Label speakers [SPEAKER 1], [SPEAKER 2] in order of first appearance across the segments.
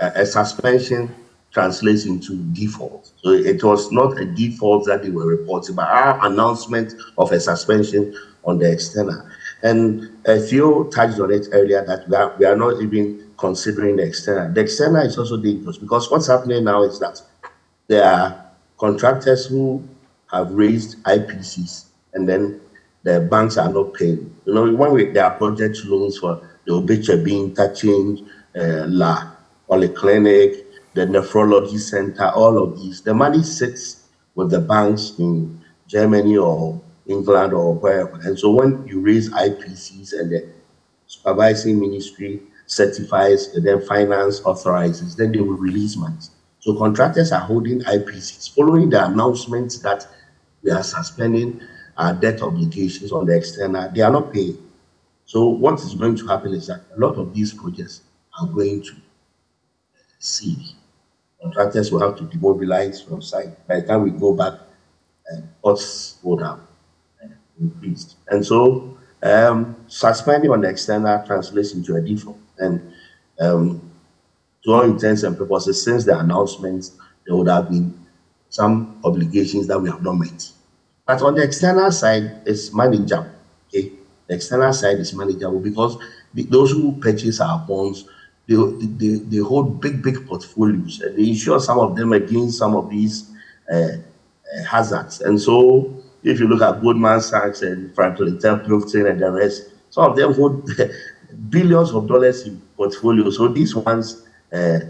[SPEAKER 1] uh, a suspension translates into default. So it was not a default that they were reporting, but our announcement of a suspension on the external. And a few touched on it earlier that we are, we are not even considering the external. The external is also dangerous because what's happening now is that there are contractors who have raised IPCs and then the banks are not paying. You know, when we, there are project loans for the Obecha interchange, uh, La Polyclinic, the clinic, the nephrology center, all of these, the money sits with the banks in Germany or England or wherever. And so when you raise IPCs and the supervising ministry certifies then finance authorizes, then they will release money. So contractors are holding IPCs following the announcement that we are suspending our debt obligations on the external. They are not paying. So what is going to happen is that a lot of these projects are going to see contractors will have to demobilize from site. By the time we go back, uh, costs would have uh, increased. And so um, suspending on the external translates into a default. And um, to all intents and purposes, since the announcements, there would have been some obligations that we have not met. But on the external side, it's manageable. Okay, the external side is manageable because those who purchase our bonds they, they, they hold big, big portfolios. And they insure some of them against some of these uh, uh, hazards. And so, if you look at Goldman Sachs and Franklin Templeton and the rest, some of them hold billions of dollars in portfolios. So these ones uh,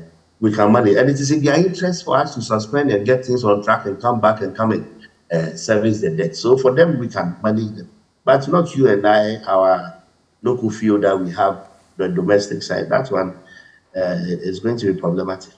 [SPEAKER 1] we can manage, and it is in their interest for us to suspend and get things on track and come back and come and uh, service the debt. So for them, we can manage them, but not you and I, our local field that we have the domestic side. That one uh, is going to be problematic.